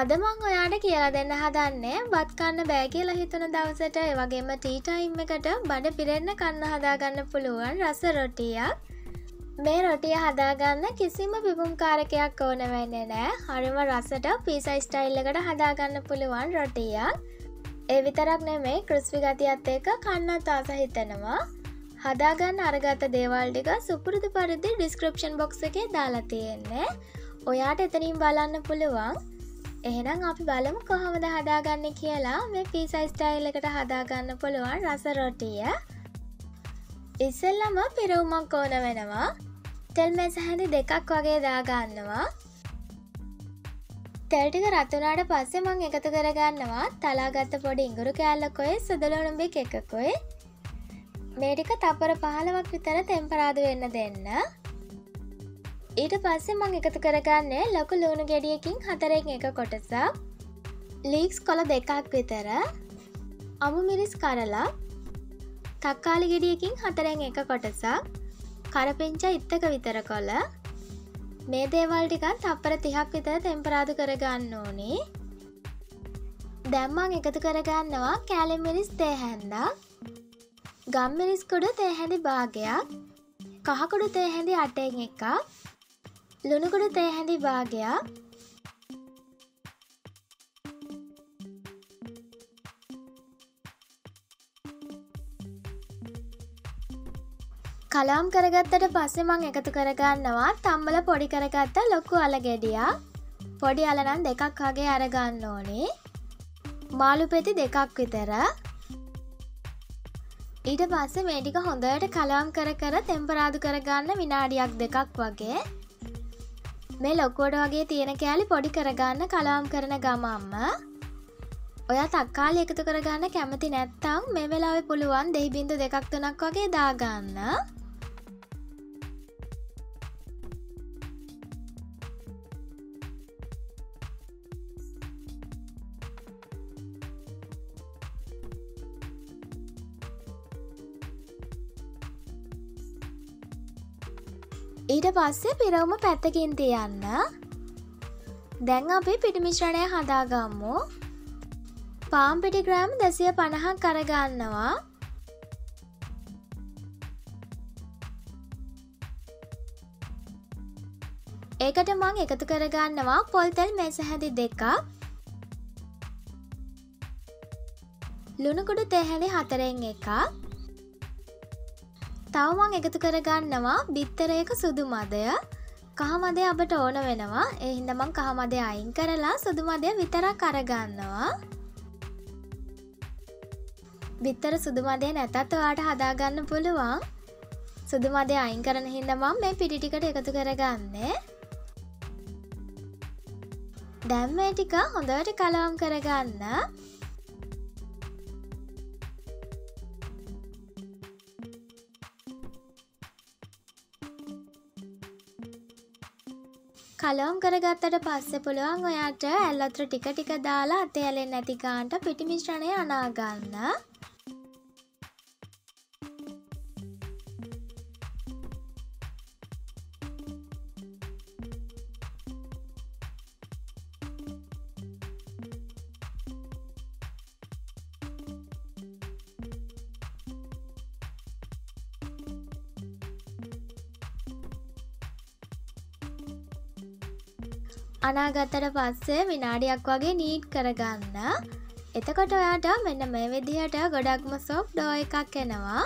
අදමං ඔයාට කියලා දෙන්න හදන්නේ බත් කන්න බෑ කියලා හිතුන දවසට. වගේම ටීටයිම් එකට බඩ පිරෙන්න කන්න හදාගන්න පුළුවන් රස රොටියක්. මේ රොටිය හදාගන්න කිසිම පිපුම්කාරකයක් ඕන වෙන්නේ නෑ. හරිම රසට පිසයි ස්ටයිල් එකට හදාගන්න පුළුවන් රොටියක්. ඒ විතරක් නෙමේ ක්‍රිස්පි ගතියත් එක කන්නත් ආස හිතනවා. හදාගන්න අරගත දේවල්ටික සුපුරුදු පරිදි ඩිස්ක්‍රපෂන් බොක්ස එකේ දාලා තියෙන්නේ. ඔයාට එතනින් බලන්න පුළුවන්. එහෙනම් අපි බලමු කොහොමද හදාගන්න කියලා. මේ පිසයි ස්ටයිල් එකට හදාගන්න පුළුවන් රස රොටිය. ඉස්සෙල්ලම පිරවුමක් ඕන වෙනවා. තෙල් මෙ සැහැඳි දෙකක් වගේ දාගන්නවා. තෙල්ටික රතුනාට පස්සේ මං එකතු කරගන්නවා තලාගත්ත පොඩි ඉඟුරු කෑල්ලකොයි සුදලොනුම්බි එකකොයි. මේටික තපර පහලවක් විතර තෙම්පරාදු වෙන්න දෙන්න. ඊට පස්සේ මං එකතු කරගන්නේ ලොකු ලූුණු ගෙඩියකින් හතරෙන් එක කොටසක්. ලීක්ස් කොළ දෙකක් විතර. අමු මිරිස් කරලා තක්කාලි ගෙඩියකින් හතරෙන් එක කොටසක්. කරපෙංචා ඉත්තක විතර කොළ. මේ දේවල්ටිකත් තප්පර තිහක් විතර තෙම්පරාදු කරගන්න ඕනේ. දැම්මං එකතු කරගන්නවා කෑලෙම් මිරිස් තේහැන්දා ගම්මිරිස්කොඩු තේහැඳි භාගයක්. කහකොඩු තේහැඳි අටෙන් එකක්. ලුණුකුඩු තෑහැඳි භාගයක්. කලාම් කරගත්තට පස්සෙ මං එකතු කරගන්නවා තම්බල පොඩි කරගත්ත ලොකු අල ගෙඩියා පොඩි අලනන් දෙකක් වගේ අරගන්න ඕනේ. මාළු පෙති දෙකක් විතර. ඊට පස්සේ මේටික හොඳට කලාම් කර කර තෙම්පරාදු කරගන්න විනාඩියක් දෙකක් වගේ. මේ ලොකෝඩ වගේ තියෙන කෑලි පොඩි කරගන්න කලාම් කරන ගමම්ම. ඔයා තක්කාල එකතු කරගන්න කැමති නැත්තං මේ වෙලාවෙ පුළුවන් දෙහිබිඳු දෙකක් තුනක් වගේ දාගන්න. පස්සේ පිරවුම පැත්තකින් තියන්න. දැන් අපි පිටිමිශ්‍රණය හදාගම්මු පාම් පිටිග්‍රෑම් දෙසිය පණහක් කරගන්නවා. ඒකට මං එකතු කරගන්නවා පොල්තෙල් මේසහැදි දෙකක්. ලුණුකුඩු තෙහැලි හතරෙන් එකක්. තවමං එකතු කරගන්නවා බිත්තරයක සුදු මදය. කහමදය අපට ඕන වෙනවා. එහින්දමං කහමදය අයින් කරලා සුදුමදය විතරක් කරගන්නවා බිත්තර සුදුමදය නැතත් වාට හදාගන්න පුළුවන්. සුදුමදය අයින් කරන හින්දමම් මේ පිටිටිකට එකතු කරගන්නේ. දැම්ම ටික හොඳට කලාම් කරගන්න. කලවම් කරගත්තට පස්සෙ පුළුවන් ඔයාට ඇල්ලත්‍ර ටික ටික දාලා අතයලෙන් නැති ගාන්ට පිටිමිශ්‍රණය අනාගන්න. අනාගත්තට පස්සේ විනාඩියක් වගේ නීට් කරගන්න. එතකොට ඔයාට මෙන්න මේ විදිහට ගොඩක්ම සොප් ඩෝ එකක් එනවා.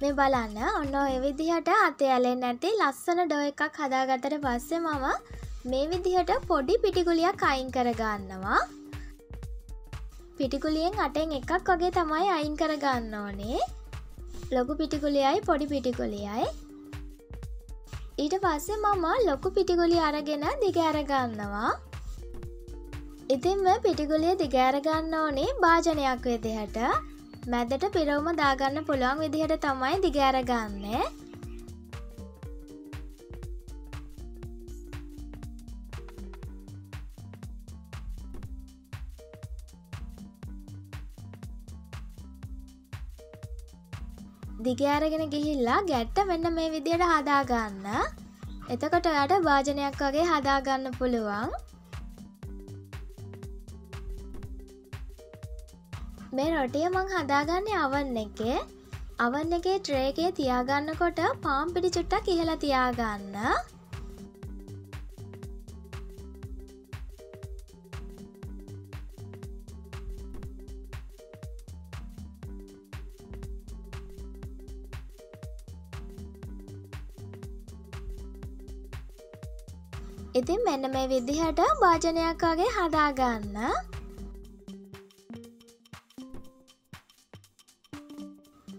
මේ බලන්න ඔන්න ඔය විදිහට අතයලෙන් නැති ලස්සන ඩෝ එකක් හදාගත්තට පස්සේ මම මේ විදිහට පොඩි පිටිකුලියක් අයින් කරගන්නවා. පිටිකුලියෙන් අටෙන් එකක් වගේ තමයි අයින් කරගන්න ඕනේ. ලොකු පිටිකුලියයි පොඩි පිටිකුලියයි. ඊට පස්සේ මම ලොකු පිටිගොලි අරගෙන දිගෑරගන්නවා ඉතින්ම පිටිගොලිය දිගෑරගන්න ඕනේ භාජනයක් විදිහට. මැදට පිරවම දාගන්න පුළුවන් විදිහට තමයි දිගෑරගන්නේ දිගෑරගෙන ගිහිල්ලා ගැට්ට මෙන්න මේ විදියට හදාගන්න. එතකොට යට භාජනයක් වගේ හදාගන්න පුළුවන්. මේ රොටිය මං හදාගන්න අවන් එක. අවන් එකේ ට්‍රේකේ තියාගන්නකොට පාම් පිඩි චුට්ටක් ඉහලා තියාගන්න. ඉතින් මෙන්න මේ විදිහට භාජනයක්කාගේ හදාගන්න.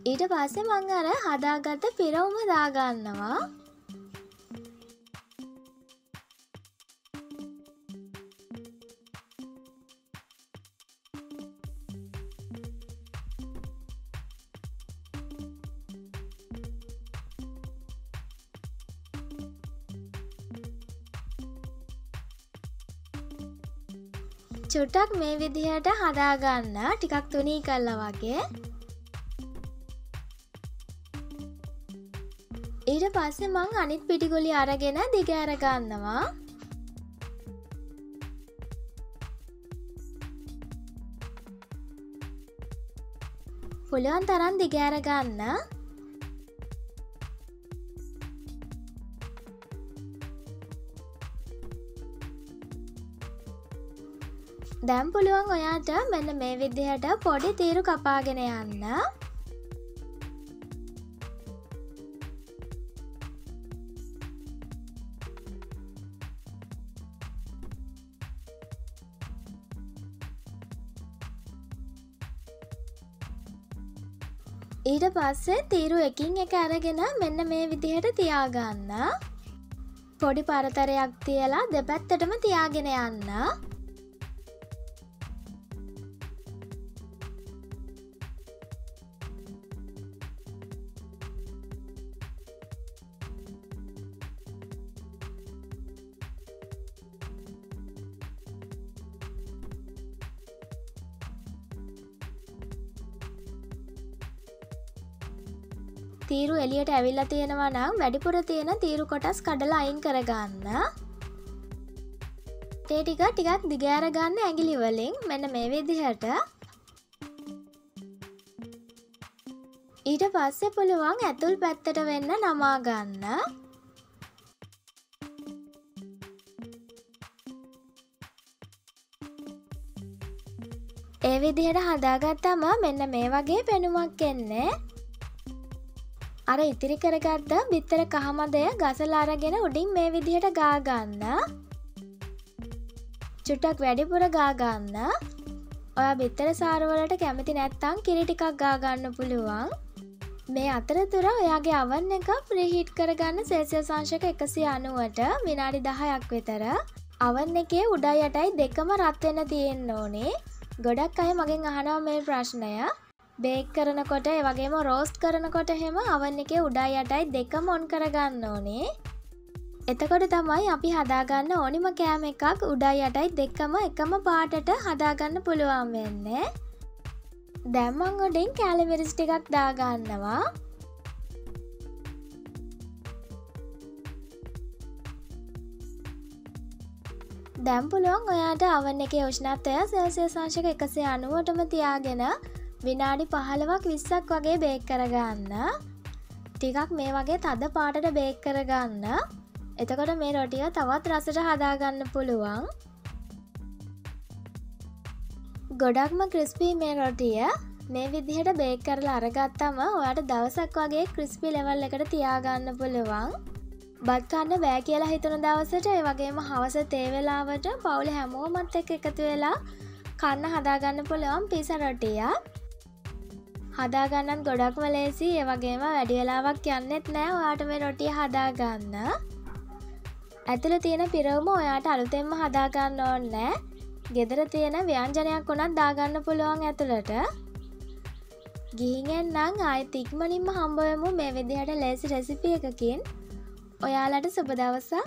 ඊට පස්සේ මං අර හදාගත්ත පිරවුම දාගන්නවා. චුට්ටක් මේ විදිහට හදාගන්න. ටිකක් තුනී කල්ල වගේ. ඊට පස්සේ මං අනිත් පිටිගොලි අරගෙන දිගෑරගන්නවා පුළුවන් තරන් දිගෑරගන්න දැම් පුළුවන් ඔයාට මෙන්න මේ විදිහට පොඩි තීරු කපාගෙන යන්න. ඊට පස්සේ තීරු එකින් එක අරගෙන මෙන්න මේ විදිහට තියාගන්න. පොඩි පරතරයක් තියලා දෙපැත්තටම තියාගෙන යන්න. තීරු එලියට ඇවිල්ල තියෙනවා නම් වැඩිපුර තියෙන තීරු කොටස් කඩලා අයින් කරගන්න. තේ ටික ටිකක් දිගෑරගන්න ඇගිලිවලින් මෙන්න මේ විදිහට. ඊට පස්සේ පුළුවන් ඇතුල් පැත්තට වෙන්න නමාගන්න ඒ විදිහට හදාගත්තම මෙන්න මේ වගේ පෙනුමක් එන්නේ. අර ඉතිරි කරගත්ත බිත්තර කහමදය ගසලා අරගෙන උඩින් මේ විදිහට ගාගන්න චුට්ටක් වැඩිපුර ගාගන්න ඔය බිත්තර සාරවලට කැමති නැත්තං කිරි ටිකක් ගාගන්න පුළුවන්. මේ අතරතුර ඔයාගේ අවන් එක ප්‍රහිට් කරගන්න සේසිය සංශක එකසි අනුවට විනාඩි දහයක් වෙතර. අවන් එකේ උඩයි යටයි දෙකම රත්වෙන්න තියෙන්න ඕනේ. ගොඩක් අය මගෙන් අහනව මේ ප්‍රශ්නය. බේක් කරනකොට වගේම රෝස්ට් කරනකොට හෙම අවන් එක උඩා යටයි දෙකම ඔන් කරගන්න ඕනේ. එතකොට තමයි අපි හදාගන්න ඕනිම කෑම එකක් උඩා යටයි දෙක්කම එකම පාටට හදාගන්න පුළුවන් වෙන්නේ. දැම්මං ගොඩින් කෑලමිරිස් ටිකක් දාගන්නවා. දැම් පුළුවන් ඔයාට අවන් එක යෝෂ්නත්වය සෙල්සිය සංශක එකසේ අනුවටම තියාගෙන විනාඩි පහළවක් විස්සක් වගේ බේක් කරගන්න. ටිකක් මේ වගේ තද පාටට බේක් කරගන්න. එතකොට මේ රොටිය තවත් රසට හදාගන්න පුළුවන්. ගොඩක්ම ක්‍රිස්පී මේ රොටිය මේ විදිහට බේක් කරලා අරගත්තම ඔයාට දවසක් වගේ ක්‍රිස්පි ලෙවල් එකට තියාගන්න පුළුවන්. බත් කන්න බෑ කියලා හිතුන දවසට ඒ වගේම හවස තේවෙලාවට පවුල හැමෝමත් එක් එකතු වෙලා කන්න හදාගන්න පුළුවන් පිස රොටියක්. හදාගන්නත් ගොඩක්ම ලේසි ඒවගේම වැඩි වෙලාවක් යන්නෙත් නෑ. ඔයාට මේ රොටිය හදාගන්න. ඇතුළ තියෙන පිරවම ඔයාට අලුතෙන්ම හදාගන්න ඕන්නෑ ගෙදර තියෙන ව්‍යංජනයක් වුණත් දාගන්න පුළුවන් ඇතුළට. ගිහිගෙන් නං ආය තික්මනින්ම හම්බයමු මේ විදිහට ලේසි රෙසිපිය එකකින්. ඔයාලට සුබ දවසා